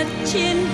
đặt trên